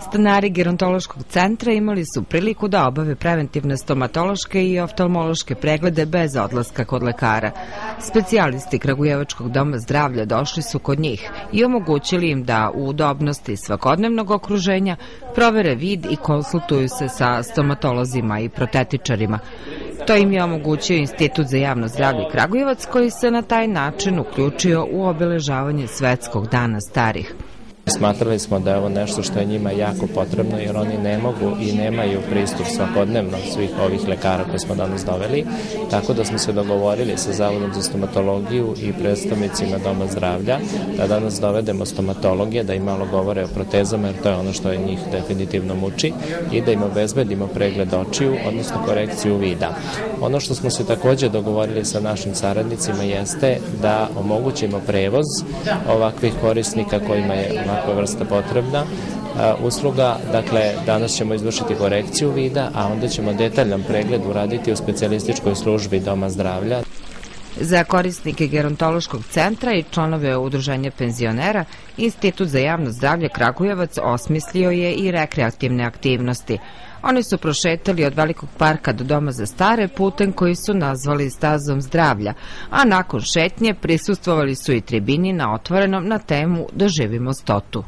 Stanari gerontološkog centra imali su priliku da obave preventivne stomatološke i oftalmološke preglede bez odlaska kod lekara. Specijalisti Kragujevačkog doma zdravlja došli su kod njih i omogućili im da u udobnosti svakodnevnog okruženja provere vid i konsultuju se sa stomatolozima i protetičarima. To im je omogućio Institut za javno zdravlje Kragujevac koji se na taj način uključio u obeležavanje Svetskog dana starih. Smatrali smo da je ovo nešto što je njima jako potrebno jer oni ne mogu i nemaju pristup svakodnevno svih ovih lekara koje smo danas doveli, tako da smo se dogovorili sa Zavodom za stomatologiju i predstavnicima Doma zdravlja da danas dovedemo stomatologije da im malo govore o protezama jer to je ono što je njih definitivno muči i da im obezbedimo pregled očiju, odnosno korekciju vida. Ono što smo se takođe dogovorili sa našim saradnicima jeste da omogućimo prevoz ovakvih korisnika kojima je ovakva vrsta potrebna usluga, dakle danas ćemo izvršiti korekciju vida, a onda ćemo detaljan pregled uraditi u specijalističkoj službi Doma zdravlja. Za korisnike gerontološkog centra i članove udruženja penzionera, Institut za javno zdravlje Kragujevac osmislio je i rekreativne aktivnosti. Oni su prošetali od velikog parka do doma za stare putem koji su nazvali stazom zdravlja, a nakon šetnje prisustvovali su i tribini na otvorenom na temu Doživimo stotu.